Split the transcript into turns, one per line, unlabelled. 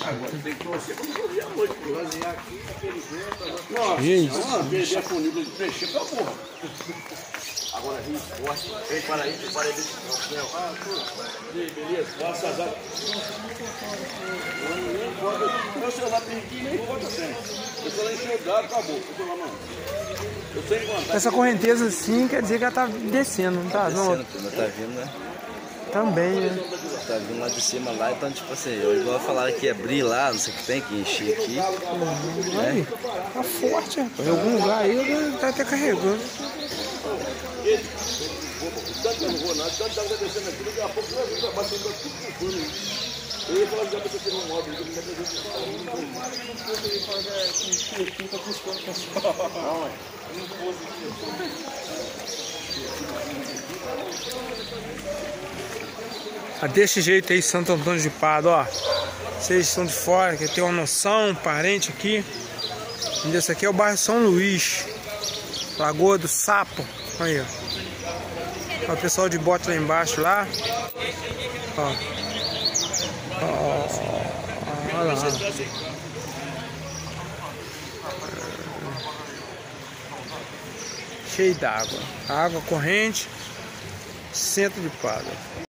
Agora tem que torcer para não a noite, porque aqui, aquele vento. Nossa,
Isso.
não, perder a funil de peixe pra porra. Agora, rio forte. Vem para aí, vem para aí, deixa eu Ah, beleza. Meu celular tem. Eu só enxergar, acabou. Eu tô lá, mano. Eu sei.
Essa correnteza assim quer dizer que ela tá descendo, não tá? Não,
Descendo, não tá vindo, né?
também, né?
Tá vindo lá de cima lá, então tipo assim, eu igual falaram que ia abrir lá, não sei o que tem, que encher aqui.
Aí, tá forte, rapaz. Em algum lugar aí ele tá até carregando.
Tanto que eu não vou nada, tanto descendo aqui, daqui a pouco batendo tudo com. Ia falar já um móvel, não Não, é.
Ah, desse jeito aí, Santo Antônio de Pado, ó. Vocês estão de fora, quer ter uma noção, um parente aqui. Esse aqui é o bairro São Luís. Lagoa do Sapo. Aí, ó. Ó, o pessoal de bote lá embaixo lá. Ó. Olha lá. Cheio d'água. Água corrente, centro de Pado.